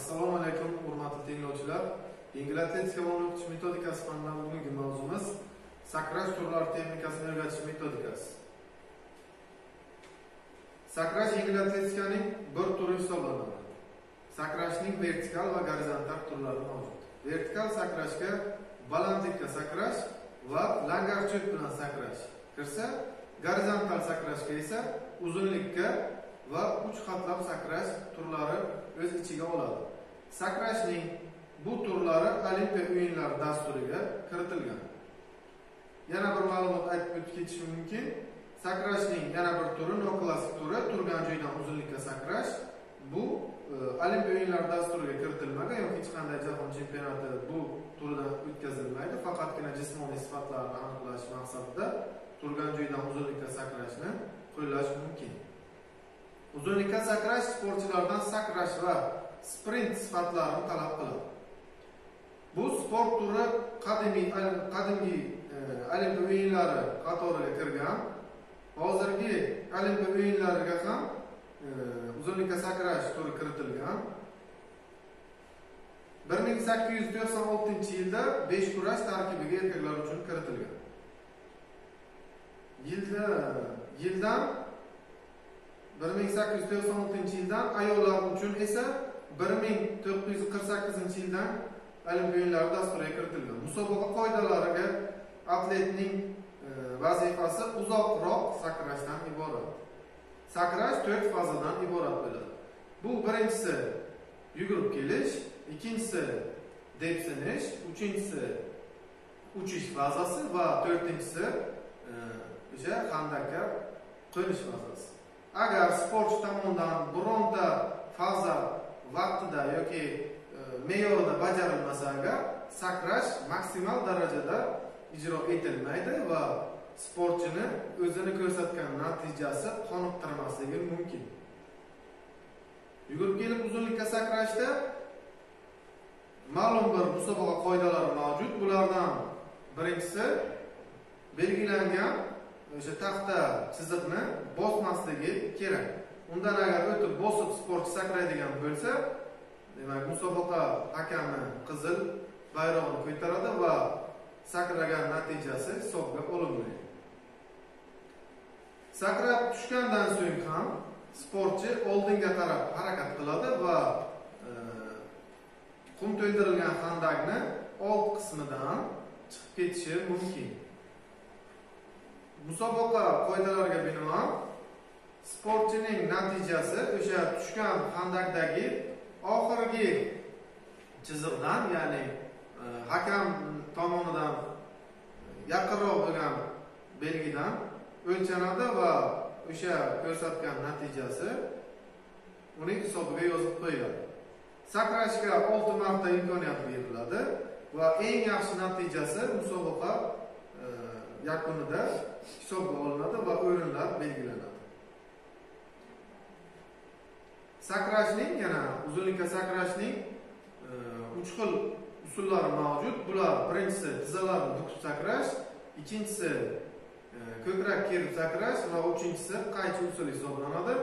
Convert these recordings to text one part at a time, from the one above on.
assalomu alaykum hurmatli tinglovchilar. Yengil atletika va o'qitish metodikasi fanidan bugungi mavzumiz sakrash turlari texnikasini o'rgatish metodikasi. Sakrash yengil atletikaning bir turi hisoblanadi. Sakrashning vertikal va gorizontal turlari mavjud. Vertikal sakrashga balandlikka sakrash va langarchut bilan sakrash kirsa gorizontal sakrashga esa uzunlikka va uch xatlab sakrash turlari o'z ichiga oladi. Sakrashning bu turlari olimpiya o'yinlari dasturiga kiritilgan. Yana bir ma'lumot aytib o'tib ketishim mumkin. Sakrashning yana bir turi noklassik turi turgan joydan uzunlikka sakrash bu e, olimpiya o'yinlari dasturiga kiritilmagan yoki hech qanday jahon chempionati bu turdan o'tkazilmaydi. Faqatgina jismoniy sifatlarni aniqlash maqsadida turgan joydan uzunlikka sakrashni qo'llash mumkin. Uzunlikka sakrash sportchilardan sakrash va sprint sifatlarini talab qiladi. Bu sport turi qadimiy qadimgi e, olimpiya o'yinlari qatoriga kirgan. Hozirgi olimpiya o'yinlariga ham e, uzunlikka sakrash turi kiritilgan. bir ming sakkiz yuz to'qson oltinchi yilda besh kurash tarkibiga erkaklar uchun kiritilgan. Yilda yildan bir ming sakkiz yuz to'qson oltinchi yildan ayollar uchun esa bir ming to'qqiz yuz qirq sakkizinchi yildan olimpiya o'yinlari dasturiga kiritilgan. Musobaqa qoidalariga atletning e, vazifasi uzoqroq sakrashdan iborat. Sakrash to'rt fazadan iborat bo'ladi. Bu birinchisi yugurib kelish ikkinchisi depsinish uchinchisi uchish fazasi va to'rtinchisi e, o'sha handakka qo'nish fazasi. Agar sportchi tomonidan bironta faza vaqtida yoki e, me'yorida bajarilmasa agar sakrash maksimal darajada ijro etilmaydi va sportchini o'zini ko'rsatgan natijasi qoniqtirmasligi mumkin. Yugurib kelib uzunlikka sakrashda ma'lum bir musobaqa qoidalari mavjud. Bulardan birinchisi belgilangan o'sha taxta chiziqni bosmasligi kerak. Undan agar o'tib bosib sportchi sakraydigan bo'lsa demak musobaqa hakami qizil bayrog'ini ko'taradi va sakragan natijasi hisobga olinmaydi. Sakrab tushgandan so'ng ham sportchi oldinga qarab harakat qiladi va e, qum to'ldirilgan xandakni old qismidan chiqib ketishi mumkin. Musobaqa qoidalariga binoan sportchining natijasi o'sha tushgan handakdagi oxirgi chiziqdan ya'ni e, hakam tomonidan yaqinroq bo'lgan belgidan o'lchanadi va o'sha ko'rsatgan natijasi uning hisobiga yozib qo'yiladi. Sakrashga olti marta imkoniyat beriladi va eng yaxshi natijasi musobaqa e, yakunida hisobga olinadi va o'rinlar belgilanadi. Sakrashning yana uzunlikka sakrashning e, uch xil usullari mavjud. Bular birinchisi tizzalarni bukib sakrash ikkinchisi e, ko'krak kerib sakrash va uchinchisi qaychi usuli hisoblanadi.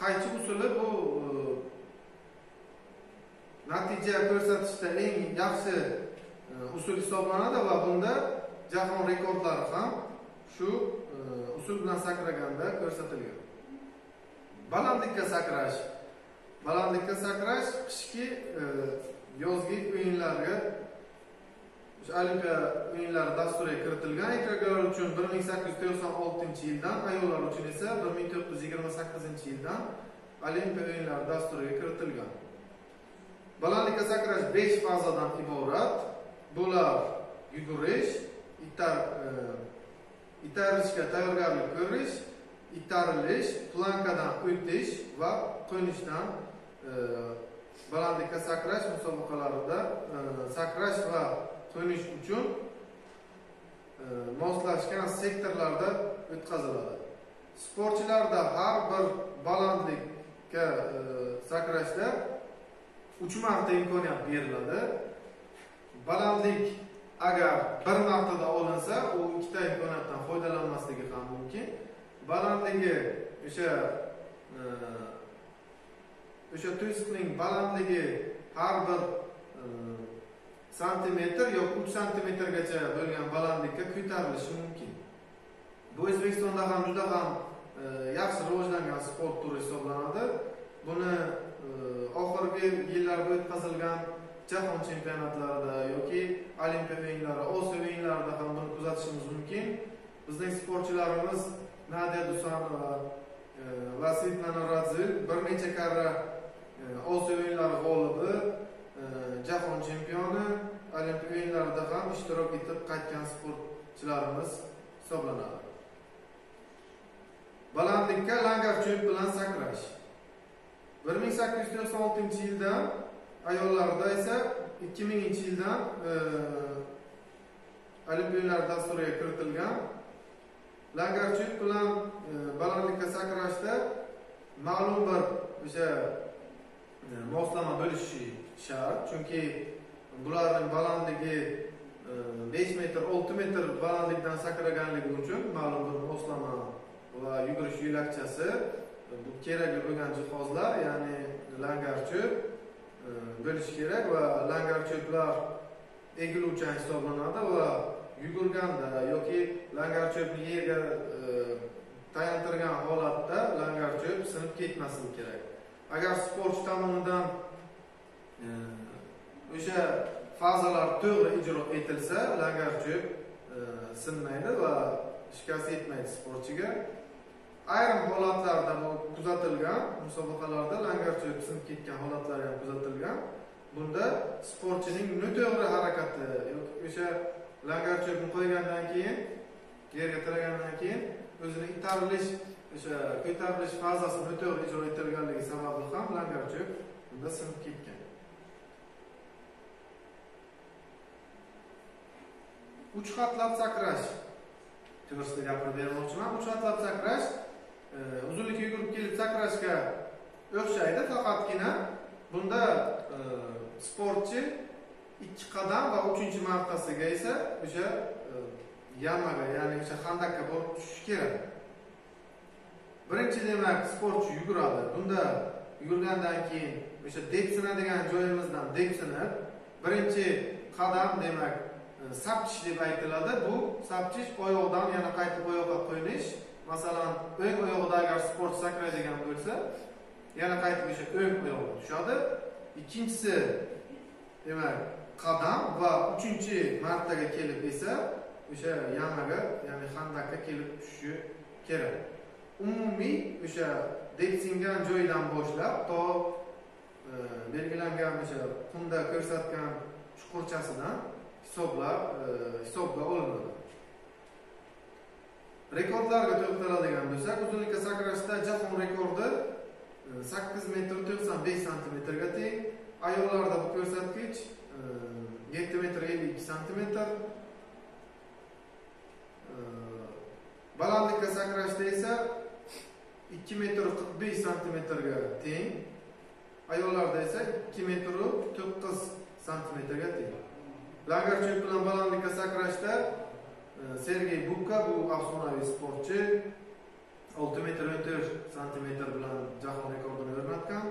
Qaychi usuli bu e, natija ko'rsatishda eng yaxshi usul hisoblanadi va bunda jahon rekordlari ham shu usul bilan sakraganda ko'rsatilgan. Balandlikka sakrash balandlikda sakrash qishki e, yozgi o'yinlarga olimpiya o'yinlari dasturiga kiritilgan erkaklar uchun bir ming sakkiz yuz to'qson oltinchi yildan ayollar uchun esa bir ming to'qqiz yuz yigirma sakkizinchi yildan olimpiya o'yinlari dasturiga kiritilgan. Balandlikka sakrash besh fazadan iborat. Bular yugurish itar e, itarishga tayyorgarlik ko'rish itarilish plankadan o'tish va qo'nishdan balandlikka sakrash musobaqalarida sakrash va to'nish uchun э, moslashgan sektorlarda o'tkaziladi. Sportchilarda har bir balandlikka e, sakrashda uch marta imkoniyat beriladi. Balandlik agar bir martada olinsa u ikkita imkoniyatdan foydalanmasligi ham mumkin. Balandligi o'sha e, o'sha to'siqning balandligi har bir e, santimetr yoki uch santimetrgacha bo'lgan balandlikka ko'tarilishi mumkin. Bu o'zbekistonda ham juda ham e, yaxshi rivojlangan sport turi hisoblanadi. Buni e, oxirgi yillarda o'tkazilgan jahon chempionatlarida yoki olimpiya o'yinlari osiyo o'yinlarida ham buni kuzatishimiz mumkin. Bizning sportchilarimiz nadya dusanova va svetlana radzil bir necha karra osiyo o'yinlari g'olibi e, jahon chempioni olimpiya o'yinlarida ham ishtirok etib qaytgan sportchilarimiz hisoblanadi. Balandlikka langar cho'p bilan sakrash. bir ming sakkiz yuz to'qson oltinchi yildan ayollarda esa ikki minginchi yildan e, olimpiya o'yinlari dasturiga kiritilgan langarchuk bilan e, balandlikka sakrashda ma'lum bir o'sha E, moslama bo'lishi shart. Chunki bularning balandligi e, besh metr olti metr balandlikdan sakraganligi uchun ma'lum bir moslama va yugurish yo'lakchasi bu kerakli bo'lgan jihozlar ya'ni langarcho'p e, bo'lishi kerak va langarcho'plar egiluvchan hisoblanadi va yugurganda yoki langarcho'pni yerga tayantirgan holatda langarcho'p sinib ketmasligi kerak. Agar sportchi tomonidan e, o'sha fazalar to'g'ri ijro etilsa langarcho'p e, sinmaydi va shikast yetmaydi sportchiga. Ayrim holatlarda bu kuzatilgan musobaqalarda langarcho'p sinib ketgan holatlar ham kuzatilgan. Bunda sportchining noto'g'ri harakati yoki o'sha langarcho'pni qo'ygandan keyin yerga tiragandan keyin o'zini itarilish o'sha ko'tarilish fazasi noto'g'ri ijro etilganligi sababli ham langarcho'p bunda sinib ketgan uch hatlab sakrash to'g'risida gapirib bermoqchiman uch hatlab sakrash uzunlikka yugurib kelib sakrashga o'xshaydi faqatgina bunda sportchi ikki qadam va uchinchi martasiga esa o'sha yamaga ya'ni o'sha xandakka borib tushishi kerak birinchi demak sportchi yuguradi. Bunda yugurgandan keyin o'sha depsinadigan joyimizdan depsinib birinchi qadam demak e, sapchish deb aytiladi. Bu sapchish oyoqdan yana qaytib oyoqqa qo'yilish masalan o'ng oyog'ida agar sport sakraydigan bo'lsa yana qaytib o'sha o'ng oyoqqa tushadi. Ikkinchisi demak qadam va uchinchi martaga kelib esa o'sha yamaga ya'ni handakka kelib tushishi kerak. Umumiy o'sha depsingan joydan boshlab to e, belgilangan o'sha qumda ko'rsatgan chuqurchasidan hisoblab e, hisobga olinadi. Rekordlarga to'xtaladigan bo'lsak uzunlikka sakrashda jahon rekordi e, sakkiz metr to'qson besh santimetrga teng ayollarda bu ko'rsatkich yetti metr ellik ikki santimetr balandlikka sakrashda esa 2 metr 45 santimetrga teng. Ayollarda esa 2 metr 9 santimetrga teng. Lagarchuk bilan balandlikka sakrashda e, sergey bukka bu afsonaviy sportchi 6 metr 14 santimetr bilan jahon rekordini o'rnatgan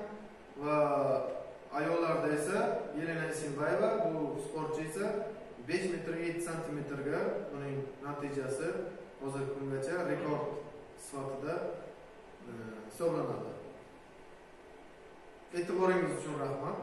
va ayollarda esa Yelena Isinbayeva bu sportchi esa 5 metr 7 santimetrga uning natijasi hozirgi kungacha rekord sifatida hisoblanadi e'tiboringiz uchun rahmat